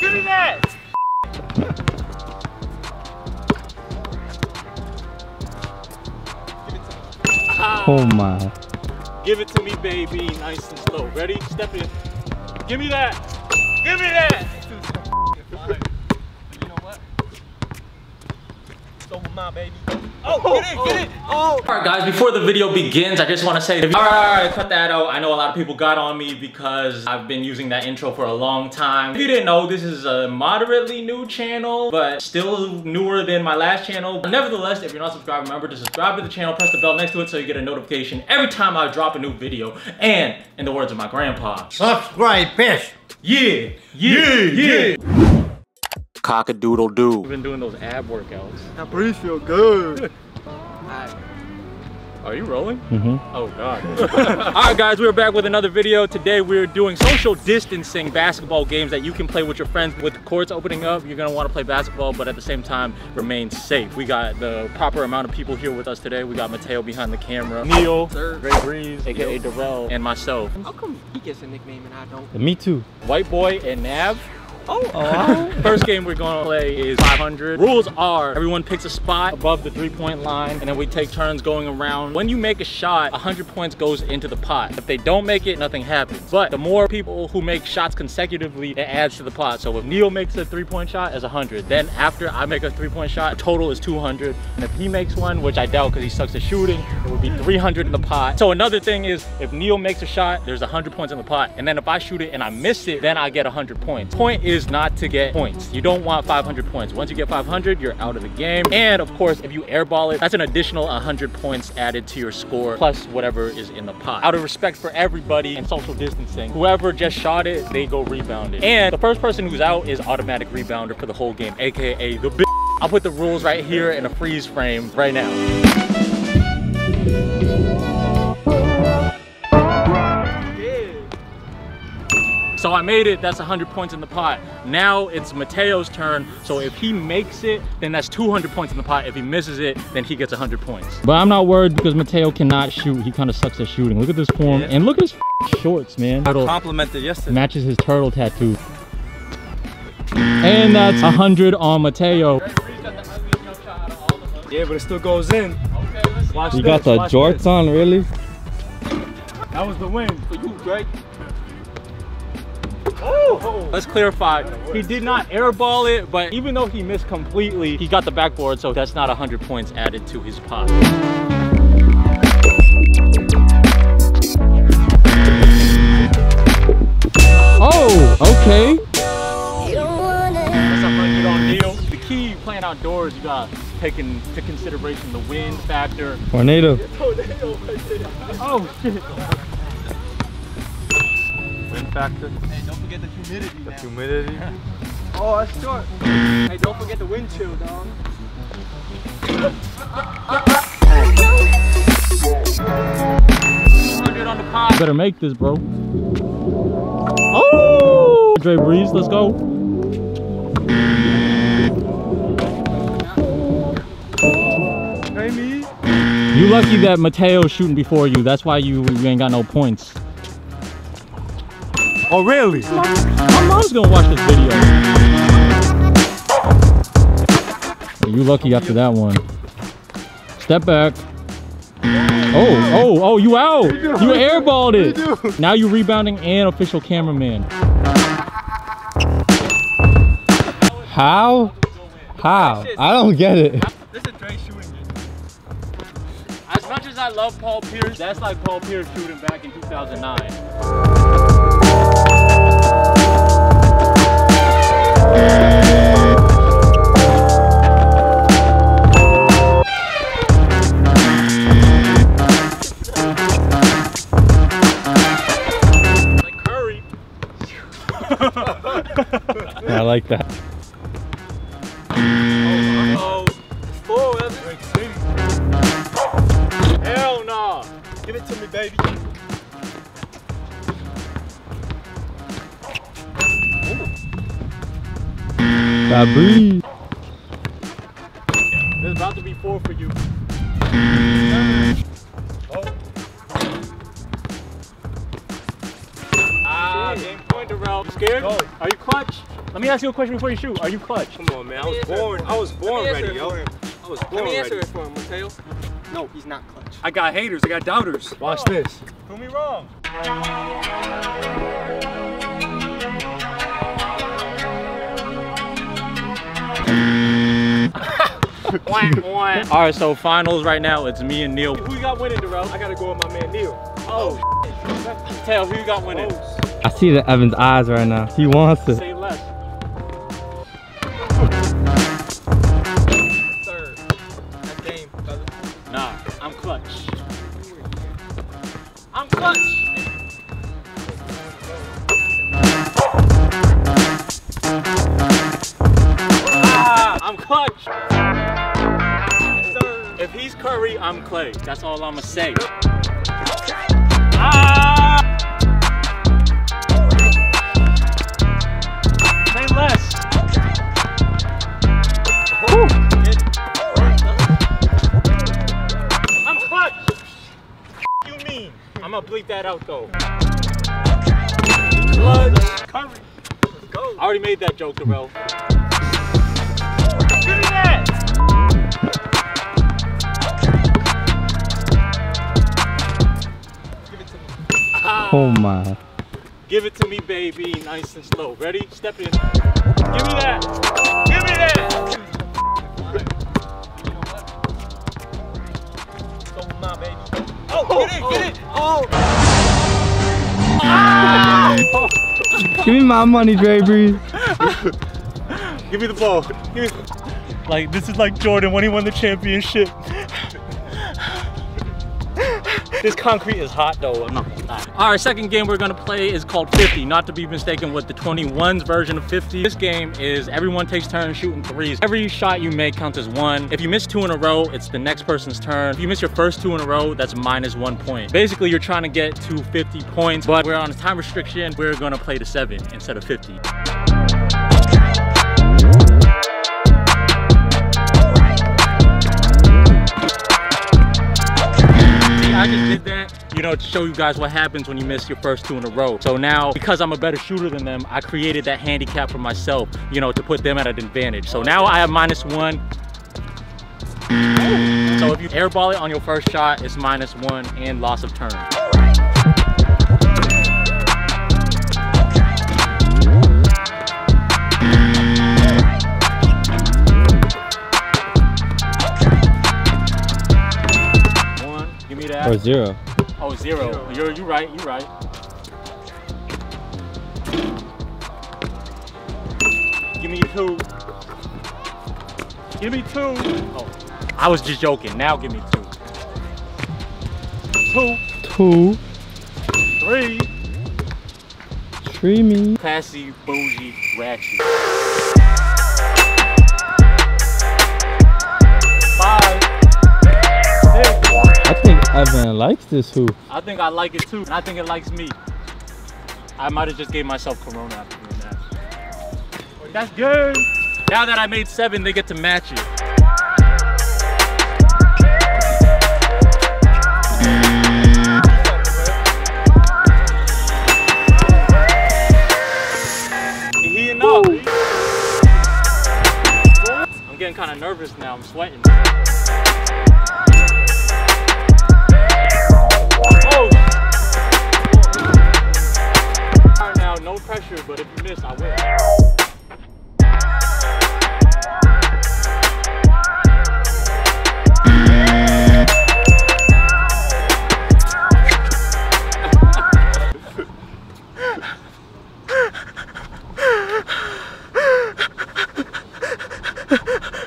Give me that! Oh my. Give it to me, baby. Nice and slow. Ready? Step in. Give me that. Give me that. You know what? It's over my baby. Oh, oh get it, oh, get it. Oh. Alright guys, before the video begins, I just want to say, alright, alright, cut that out. I know a lot of people got on me because I've been using that intro for a long time. If you didn't know, this is a moderately new channel, but still newer than my last channel. Nevertheless, if you're not subscribed, remember to subscribe to the channel, press the bell next to it so you get a notification every time I drop a new video. And, in the words of my grandpa, Subscribe, bitch. yeah, yeah, yeah. Cock-a-doodle doo. We've been doing those ab workouts. That breeze feel good. Are you rolling? Mm-hmm. Oh god. Alright guys, we're back with another video. Today we're doing social distancing basketball games that you can play with your friends. With courts opening up, you're gonna wanna play basketball, but at the same time, remain safe. We got the proper amount of people here with us today. We got Matteo behind the camera, Neel, Sir. Dre Breeze, aka Derrell, and myself. How come he gets a nickname and I don't? Me too. White Boy and Nav. Oh, oh. First game we're gonna play is 500. Rules are everyone picks a spot above the three point line and then we take turns going around. When you make a shot, 100 points goes into the pot. If they don't make it, nothing happens. But the more people who make shots consecutively, it adds to the pot. So if Neel makes a three point shot, it's 100. Then after I make a three point shot, total is 200. And if he makes one, which I doubt because he sucks at shooting, it would be 300 in the pot. So another thing is if Neel makes a shot, there's 100 points in the pot. And then if I shoot it and I miss it, then I get 100 points. Point is not to get points. You don't want 500 points. Once you get 500, you're out of the game. And of course, if you airball it, that's an additional 100 points added to your score, plus whatever is in the pot. Out of respect for everybody and social distancing, whoever just shot it, they go rebound it. And the first person who's out is automatic rebounder for the whole game, AKA the. I'll put the rules right here in a freeze frame right now. So I made it, that's 100 points in the pot. Now it's Matteo's turn, so if he makes it, then that's 200 points in the pot. If he misses it, then he gets 100 points. But I'm not worried because Matteo cannot shoot. He kind of sucks at shooting. Look at this form. And look at his shorts, man. Turtle complimented yesterday. matches his turtle tattoo. And that's 100 on Matteo. Yeah, but it still goes in. Watch You this, got the watch jorts this. on, really? That was the win for you, Greg. Oh! Let's clarify, he did not airball it, but even though he missed completely, he got the backboard, so that's not 100 points added to his pot. Oh, okay. That's 100 on Neel. The key playing outdoors, you got taking into consideration the wind factor. Tornado. Oh shit. Win factor. Hey, don't forget the humidity, man. Humidity. Oh, that's short. Hey, don't forget the wind chill, dog. Hundred on the pot. You better make this, bro. Oh! Dre Breeze, let's go. You lucky that Matteo's shooting before you. That's why you, you ain't got no points. Oh, really? My mom's gonna watch this video. Well, you lucky after that one. Step back. Oh, oh, oh, you out. You airballed it. Now you rebounding and official cameraman. How? How? I don't get it. This is Dre shooting it. As I love Paul Pierce, that's like Paul Pierce shooting back in 2009. Like Curry. I like that. Gotta. There's about to be four for you. Oh. Ah, game point to Derrell. You scared? Go. Are you clutch? Let me ask you a question before you shoot. Are you clutch? Come on, man. I was born. I was born Let me answer ready, it yo. for him. I was Let me answer ready. it for him, Matteo. No, he's not clutch. I got haters. I got doubters. Watch this. Prove me wrong. All right, so finals right now. It's me and Neel. Who you got winning, Derrell? I gotta go with my man Neel. Oh, tell who you got winning? I see the Evan's eyes right now. He wants it. Curry, That's all I'ma say. Ah! I'm clutch. You mean? I'm gonna bleep that out though. Clutch. Curry. I already made that joke, Derrell. Give me that. Oh my. Give it to me, baby, nice and slow. Ready? Step in. Give me that. Give me that. Stole my baby. Oh, get it, get it. Oh. oh. Give me my money, Dre Breeze. Give me the ball. Give me. Like this is like Jordan when he won the championship. This concrete is hot though. I'm not gonna lie. Right, second game we're gonna play is called 50, not to be mistaken with the 21's version of 50. This game is everyone takes turns shooting threes. Every shot you make counts as one. If you miss two in a row, it's the next person's turn. If you miss your first two in a row, that's minus one point. Basically, you're trying to get to 50 points, but we're on a time restriction. We're gonna play to seven instead of 50. I just did mm-hmm. that, you know, to show you guys what happens when you miss your first two in a row. So now, because I'm a better shooter than them, I created that handicap for myself, you know, to put them at an advantage. So now I have minus one. Mm. So if you airball it on your first shot, it's minus one and loss of turn. That. Or zero. Oh, zero. You're you right. you're right. Give me two. Give me two. Oh, I was just joking. Now give me two. Two, Two. three. Tree me. Classy, bougie, ratchet. I think Evan likes this hoop. I think I like it too, and I think it likes me. I might have just gave myself corona after doing that. That's good. Now that I made seven, they get to match it. He heating up. I'm getting kind of nervous now. I'm sweating.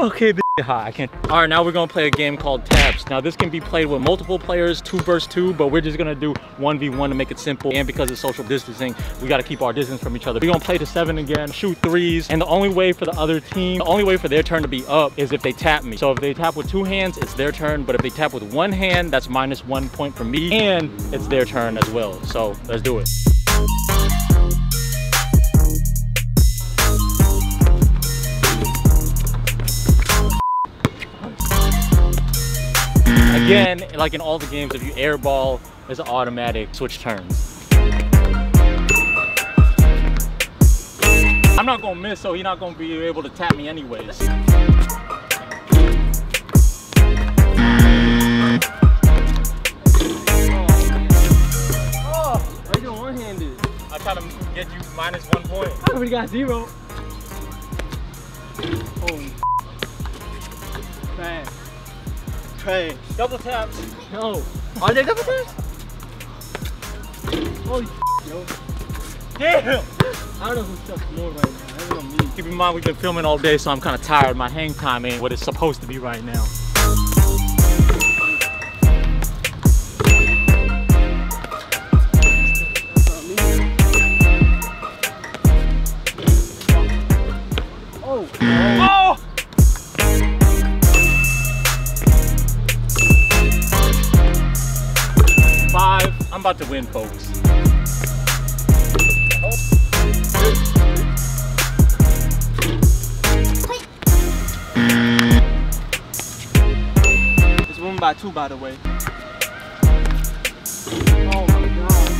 Okay, hot. I can't. All right, now we're gonna play a game called Taps. Now this can be played with multiple players, two versus two, but we're just gonna do 1v1 to make it simple. And because it's social distancing, we gotta keep our distance from each other. We're gonna play to seven again, shoot threes, and the only way for the other team, the only way for their turn to be up is if they tap me. So if they tap with two hands, it's their turn, but if they tap with one hand, that's minus one point for me, and it's their turn as well. So let's do it. Again, like in all the games, if you airball, it's an automatic switch turns. I'm not gonna miss, so he's not gonna be able to tap me anyways. Why you doing one-handed? I try to get you minus one point. I already got zero. Holy Trash. Trash. Double taps. No. Are they double taps? Holy yo. Damn! I don't know who's stuck more right now. That's on me. Keep in mind we've been filming all day, so I'm kind of tired. My hang time ain't what it's supposed to be right now. About to win, folks. It's one by two, by the way. My god.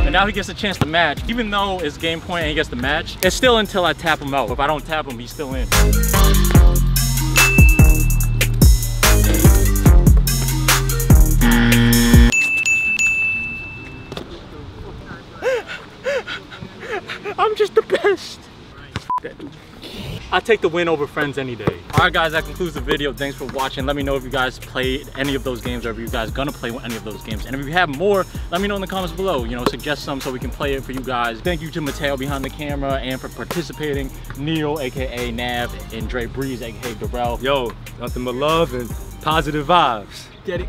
And now he gets a chance to match. Even though it's game point and he gets the match, it's still until I tap him out. If I don't tap him, he's still in. That dude. I take the win over friends any day. All right, guys, that concludes the video. Thanks for watching. Let me know if you guys played any of those games or if you guys gonna play any of those games. And if you have more, let me know in the comments below. You know, suggest some so we can play it for you guys. Thank you to Matteo behind the camera and for participating. Neel, AKA Nav, and Dre Breeze, AKA Derrell. Yo, nothing but love and positive vibes.